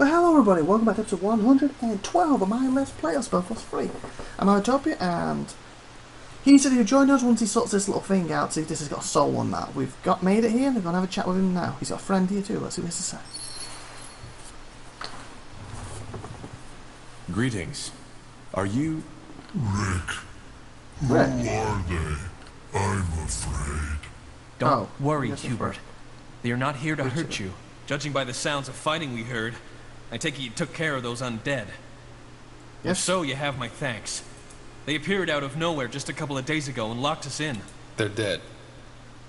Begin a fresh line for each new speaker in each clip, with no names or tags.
Well, hello everybody, welcome back to episode 112 of my Let's Play of Spellforce 3. I'm IVATOPIA, and he said he'll join us once he sorts this little thing out, see if this has got a soul on that. We've got made it here, and we're going to have a chat with him now. He's got a friend here too, let's see what he has to say.
Greetings. Are you...
Rick, who
Rick.
are they? I'm afraid.
Don't
Oh,
worry,
yes,
Hubert. They are not here to hurt you. Judging by the sounds of fighting we heard, I take it you took care of those undead. If so, you have my thanks. They appeared out of nowhere just a couple of days ago and locked us in.
They're dead.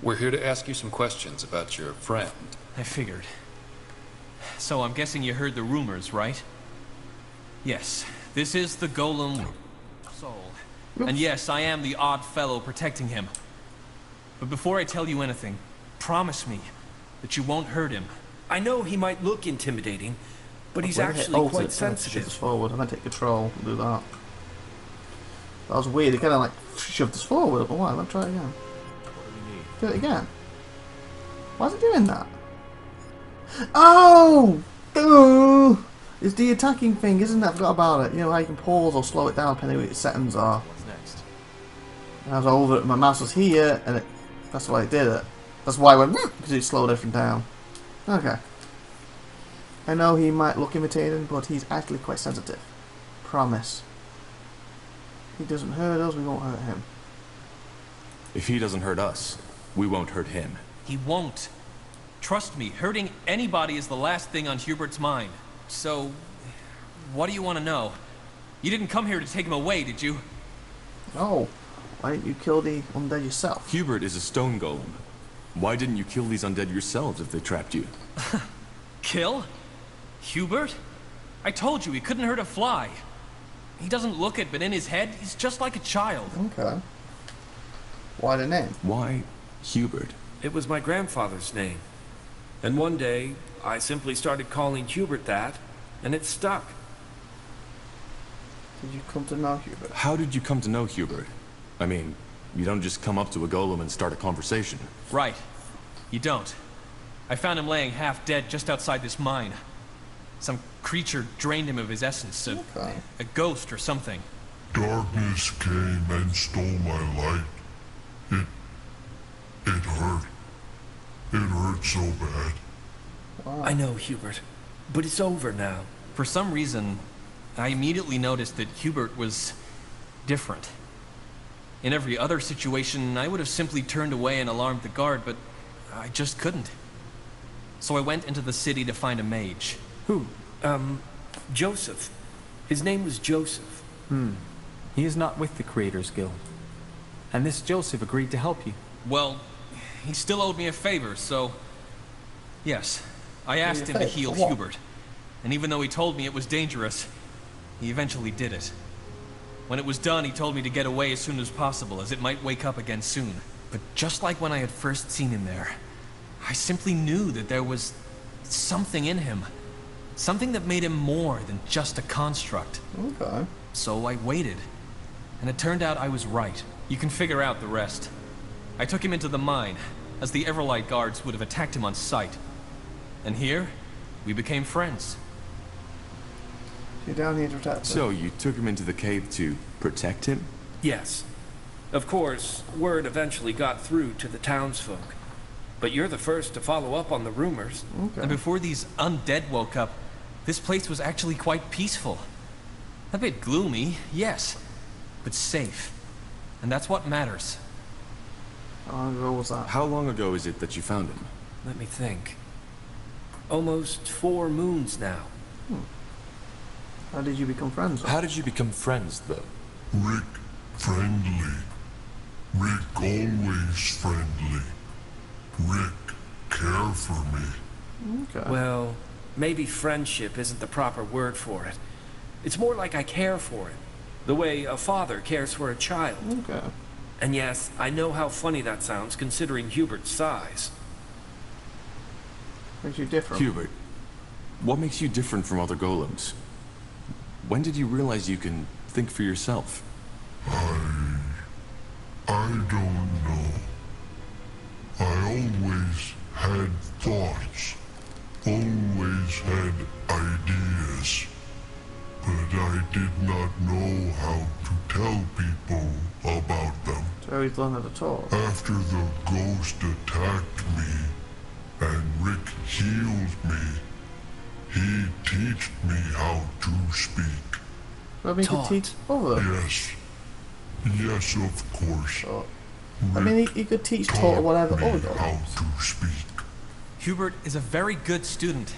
We're here to ask you some questions about your friend.
I figured. So I'm guessing you heard the rumors, right? Yes, this is the Golem Soul. And yes, I am the odd fellow protecting him. But before I tell you anything, promise me that you won't hurt him.
I know he might look intimidating, but he's
Wait, hit
actually
Alt
quite
it to Shift us
sensitive.
forward, and then take control and do that. That was weird, it kind of like shoved us forward, oh, but why? Let's try it again. Do it again. Why is it doing that? Oh! Oh! It's the attacking thing, isn't it? I forgot about it. You know how you can pause or slow it down depending on what your settings are.
What's next?
And I was over it, my mouse was here, and it, that's why it did it. That's why I went, because it slowed everything down. Okay. I know he might look imitating, but he's actually quite sensitive. Promise. He doesn't hurt us, we won't hurt him.
If he doesn't hurt us, we won't hurt him.
He won't. Trust me, hurting anybody is the last thing on Hubert's mind. So, what do you want to know? You didn't come here to take him away, did you?
Oh, why didn't you kill the undead yourself?
Hubert is a stone golem. Why didn't you kill these undead yourselves if they trapped you?
Kill? Hubert? I told you he couldn't hurt a fly. He doesn't look it, but in his head, he's just like a child.
Okay. Why the name?
Why Hubert?
It was my grandfather's name. And one day, I simply started calling Hubert that, and it stuck.
Did you come to know Hubert?
How did you come to know Hubert? I mean, you don't just come up to a golem and start a conversation.
Right. You don't. I found him laying half dead just outside this mine. Some creature drained him of his essence, a,
Okay.
a ghost or something.
Darkness came and stole my light. It. it hurt. It hurt so bad.
Wow.
I know, Hubert. But it's over now.
For some reason, I immediately noticed that Hubert was different. In every other situation, I would have simply turned away and alarmed the guard, but I just couldn't. So I went into the city to find a mage.
Who? Um, Joseph. His name was Joseph. Hmm.
He is not with the Creators Guild. And this Joseph agreed to help you.
Well, he still owed me a favor, so. Yes, I asked him to heal
what?
Hubert. And even though he told me it was dangerous, he eventually did it. When it was done, he told me to get away as soon as possible, as it might wake up again soon. But just like when I had first seen him there, I simply knew that there was something in him. Something that made him more than just a construct.
Okay.
So I waited. And it turned out I was right. You can figure out the rest. I took him into the mine, as the Everlight guards would have attacked him on sight. And here, we became friends.
You're down here to protect us.
So you took him into the cave to protect him?
Yes. Of course, word eventually got through to the townsfolk. But you're the first to follow up on the rumors.
Okay.
And before these undead woke up, this place was actually quite peaceful. A bit gloomy, yes, but safe. And that's what matters.
How long ago was that?
How long ago is it that you found him?
Let me think. Almost four moons now. Hmm.
How did you become friends?
How did you become friends, though?
Rick, friendly. Rick, always friendly. Rick, care for me.
Okay.
Well, maybe friendship isn't the proper word for it. It's more like I care for it. The way a father cares for a child.
okay.
And yes, I know how funny that sounds considering Hubert's size.
Makes you different.
Hubert, what makes you different from other golems? When did you realize you can think for yourself?
I. I don't know. I always had thoughts. Always had ideas. But I did not know how to tell people about them.
So he's learned how to talk.
After the ghost attacked me and Rick healed me, he taught me how to speak.
Maybe he could
Taught.
teach other.
Yes. Yes, of course.
Oh. I mean, he, he could teach talk or whatever
me
other
how
golems.
to speak.
Hubert is a very good student.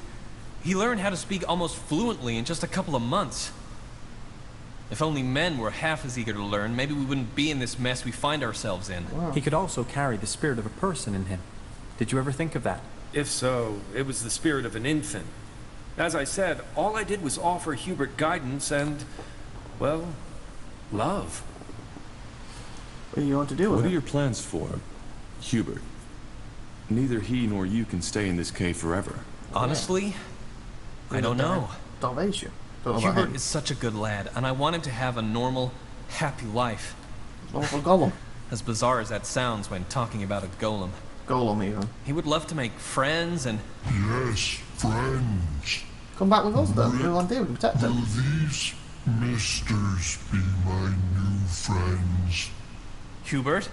He learned how to speak almost fluently in just a couple of months. If only men were half as eager to learn, maybe we wouldn't be in this mess we find ourselves in.
He could also carry the spirit of a person in him. Did you ever think of that?
If so, it was the spirit of an infant. As I said, all I did was offer Hubert guidance and, well, love.
What do you want to do with
What are
it?
your plans for Hubert? Neither he nor you can stay in this cave forever.
Honestly, I don't know.
Starvation. Don't know about
Hubert is such a good lad, and I want him to have a normal, happy life.
Not for golem.
As bizarre as that sounds when talking about a golem.
Golem, even.
He would love to make friends and
Yes, friends.
Come back with us then. We'll undo and protect
Will these misters be my new friends?
Hubert,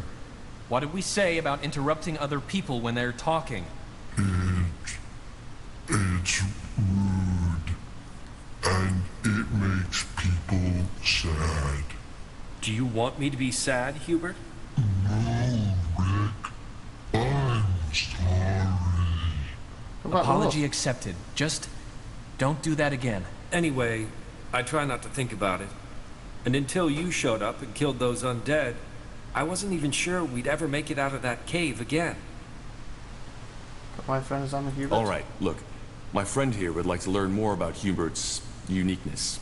what did we say about interrupting other people when they're talking?
It, it's rude. And it makes people sad.
Do you want me to be sad, Hubert?
No, Rick. I'm sorry.
Apology accepted. Just don't do that again.
Anyway, I try not to think about it. And until you showed up and killed those undead, I wasn't even sure we'd ever make it out of that cave again.
us. My friend is on the Hubert.
All right, look. My friend here would like to learn more about Hubert's uniqueness.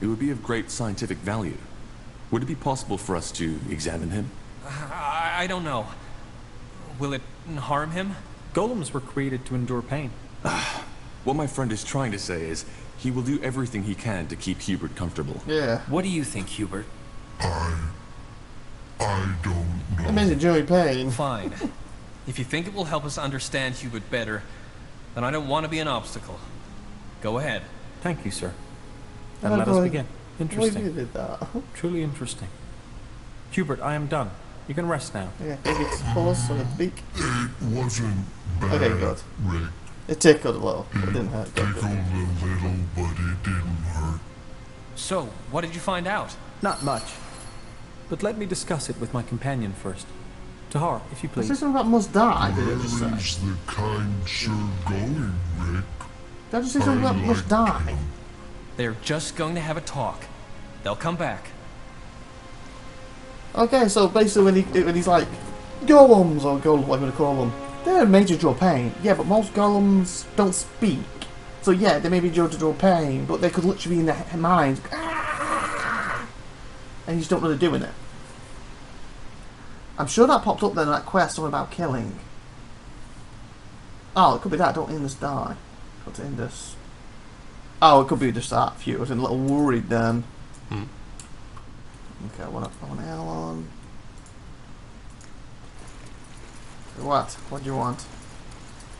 It would be of great scientific value. Would it be possible for us to examine him?
I, I don't know. Will it harm him?
Golems were created to endure pain.
Ah, what my friend is trying to say is he will do everything he can to keep Hubert comfortable.
Yeah.
What do you think, Hubert?
I. I don't
It
know.
means enjoy pain.
Fine. if you think it will help us understand Hubert better, then I don't want to be an obstacle. Go ahead.
Thank you, sir. And
Oh,
let us begin.
Why you
Interesting.
did that?
Truly interesting. Hubert, I am done. You can rest now.
Yeah, take its paws on its beak.
It wasn't bad,
Okay, good.
Rick.
It tickled a little. It didn't hurt.
Tickled a little, but it didn't hurt.
So, what did you find out?
Not much. But let me discuss it with my companion first. Tahar, if you
Is
please.
this something about must die? Did it just say?
Where's the kind sir going, Rick?
Did I just say something about
I
must die?
him.
They're just going to have a talk. They'll come back.
Okay, so basically when, he, when he's like, golems, or golem, what I'm going to call them, they're made to draw pain. Yeah, but most golems don't speak. So yeah, they may be drawn to draw pain, but they could literally be in their he- minds. "Ah!" And you just don't know they're doing it. I'm sure that popped up then that quest, something about killing. Oh, it could be that, don't Indus die. Go to Indus. Oh, it could be just that few. I was a little worried then. Hmm. Okay, I want to phone Alan. What? What do you want?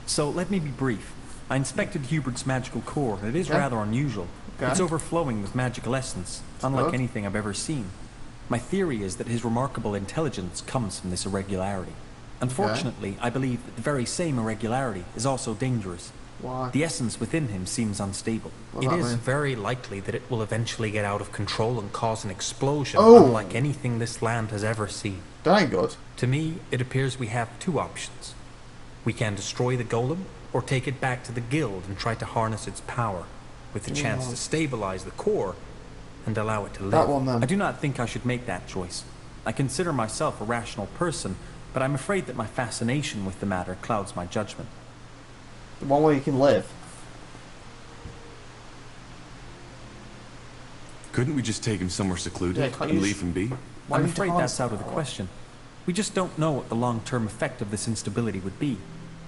So let me be brief. I inspected Hubert's magical core, and it is
Okay.
rather unusual.
Okay.
It's overflowing with magical essence, unlike
good.
anything I've ever seen. My theory is that his remarkable intelligence comes from this irregularity. Unfortunately, I believe that the very same irregularity is also dangerous.
Why?
The essence within him seems unstable.
What
It
does that
is
mean?
very likely that it will eventually get out of control and cause an explosion,
Oh.
unlike anything this land has ever seen.
That ain't good.
To me, it appears we have two options. We can destroy the golem, or take it back to the guild and try to harness its power, with the chance to stabilize the core and allow it to live.
That one then.
I do not think I should make that choice. I consider myself a rational person, but I'm afraid that my fascination with the matter clouds my judgment.
The one where you can live.
Couldn't we just take him somewhere secluded
Yeah,
and
you
leave him be?
Why
I'm afraid that's out of the question. We just don't know what the long-term effect of this instability would be.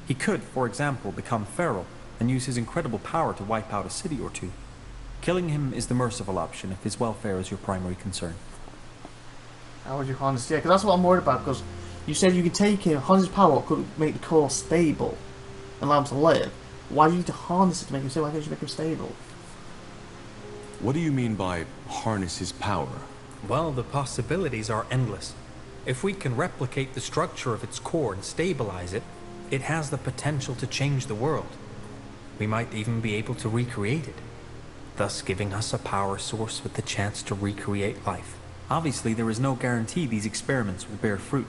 He could, for example, become feral and use his incredible power to wipe out a city or two. Killing him is the merciful option if his welfare is your primary concern.
How would you harness? Yeah, because that's what I'm worried about. Because you said you could take him, harness his power, could make the core stable, and allow him to live. Why do you need to harness it to make him stable? Why can't you make him stable?
What do you mean by harness his power?
Well, the possibilities are endless. If we can replicate the structure of its core and stabilize it, it has the potential to change the world. We might even be able to recreate it, thus giving us a power source with the chance to recreate life. Obviously, there is no guarantee these experiments will bear fruit.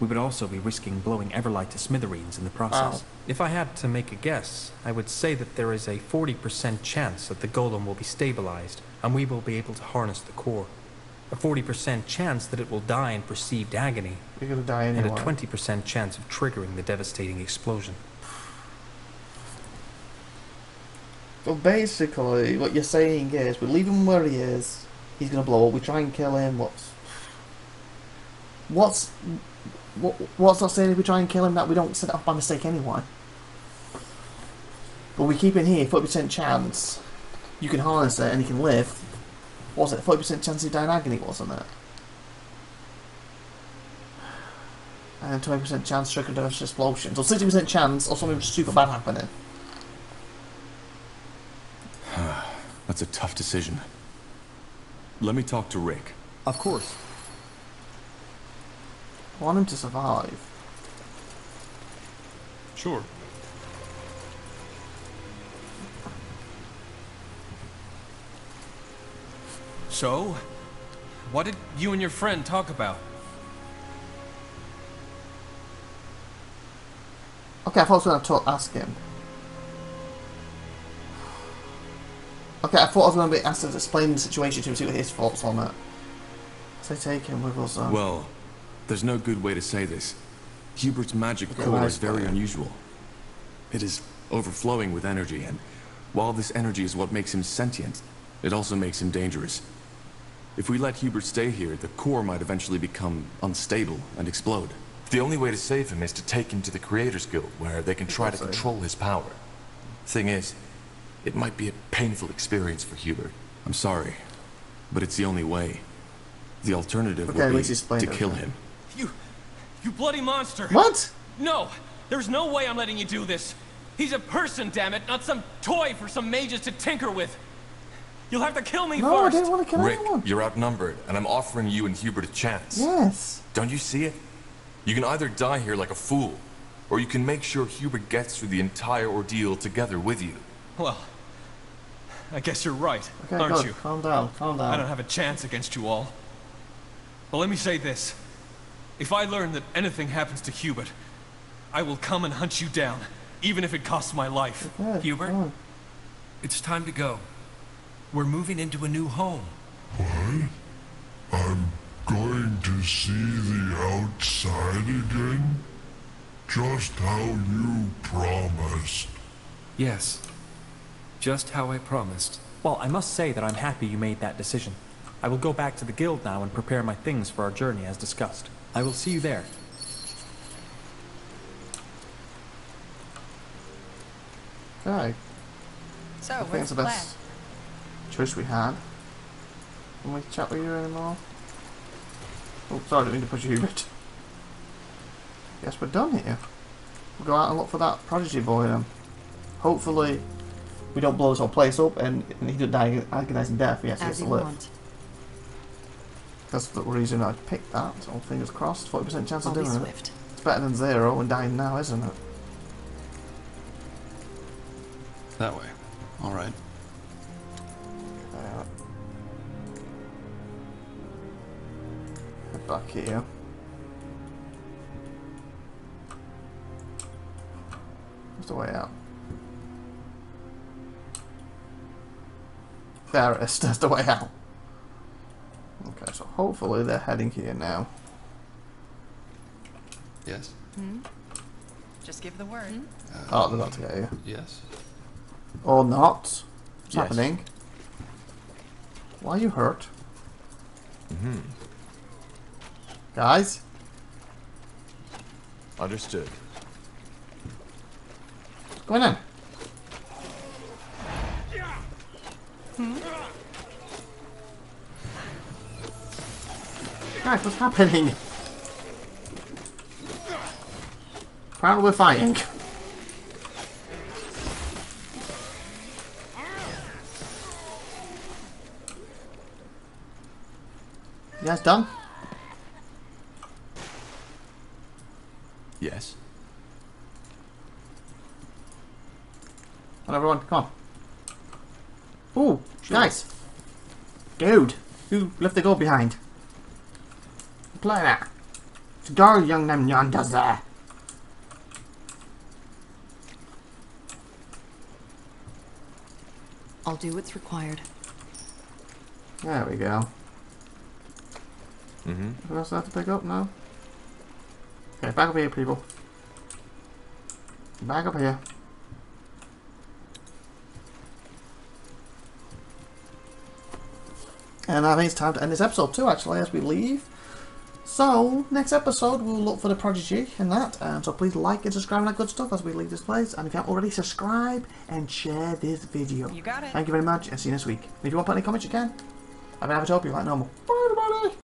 We would also be risking blowing Everlight to smithereens in the process.
Wow.
If I had to make a guess, I would say that there is a 40% chance that the golem will be stabilized, and we will be able to harness the core. A 40% chance that it will die in perceived agony,
You're gonna die anyway.
and a 20% chance of triggering the devastating explosion.
So basically, what you're saying is, we leave him where he is. He's gonna blow up. We try and kill him. What's what's what, what's that saying? If we try and kill him, that we don't set it off by mistake anyway. But we keep him here. Forty percent chance. You can harness it and he can live. What was it? Forty percent chance he die in agony, wasn't it? And twenty percent chance trigger the explosion. Sixty percent chance of something super bad happening.
That's a tough decision. Let me talk to Rick.
Of course.
I want him to survive.
Sure.
So, what did you and your friend talk about?
Okay, I thought I was going to talk, ask him. Okay, I thought I was going to be asked to explain the situation to him, see what his thoughts on it. So take him with us. Um,
Well, there's no good way to say this. Hubert's magic core is very
fine.
unusual. It is overflowing with energy, and while this energy is what makes him sentient, it also makes him dangerous. If we let Hubert stay here, the core might eventually become unstable and explode.
The only way to save him is to take him to the Creators Guild, where they can try to control his power. Thing is, it might be a painful experience for Hubert.
I'm sorry, but it's the only way. The alternative
Okay,
would be to kill
okay.
him.
You. You bloody monster!
what?
No! There's no way I'm letting you do this! He's a person, damn it, not some toy for some mages to tinker with! You'll have to kill me
No, I
first!
didn't want to kill
Rick,
anyone.
you're outnumbered, and I'm offering you and Hubert a chance.
Yes.
Don't you see it? You can either die here like a fool, or you can make sure Hubert gets through the entire ordeal together with you.
Well, I guess you're right,
Okay,
aren't
good.
you?
Calm down, calm down.
I don't have a chance against you all. But let me say this. If I learn that anything happens to Hubert, I will come and hunt you down, even if it costs my life.
Yeah,
Hubert? It's time to go. We're moving into a new home.
What? I'm going to see the outside again? Just how you promised.
Yes. Just how I promised.
Well, I must say that I'm happy you made that decision. I will go back to the guild now and prepare my things for our journey as discussed. I will see you there.
Okay.
So,
I think
what's the
the
plan?
best choice we had. Can we chat with you anymore? Oh, sorry, I didn't mean to push you, Hubert. Guess we're done here. We'll go out and look for that prodigy boy then. Hopefully, we don't blow this whole place up and, and he doesn't die agonizing death. He actually
As
gets to
you
live.
want.
That's the reason I picked that. So fingers crossed, 40% chance
I'll
of
be
doing it. It's better than zero and dying now, isn't it?
That way. All right.
Uh, head back here. What's the way out? There it is, that's the way out. Okay, so hopefully they're heading here now.
Yes.
Just give the word.
Oh, they're not to get here.
Yes.
Or not. What's
Yes.
happening? Why are you hurt?
Mm-hmm.
Guys?
Understood.
What's going on? Guys, what's happening? Proud we're fighting. You guys done?
Yes.
Hello everyone, come on. Ooh, sure. nice. Dude, who left the gold behind? Play that. Cigar young Nam Nyan does that.
I'll do what's required.
There we go.
Mm-hmm.
What else I have to pick up now? Okay, back up here, people. Back up here. And I think it's time to end this episode too, actually, as we leave. So, next episode, we'll look for the Prodigy and that. Um, so please like and subscribe and that good stuff as we leave this place. And if you haven't already, subscribe and share this video.
You got it.
Thank you very much, and see you next week. If you want to put any comments, you can. I've been IVATOPIA, you like normal. Bye, everybody!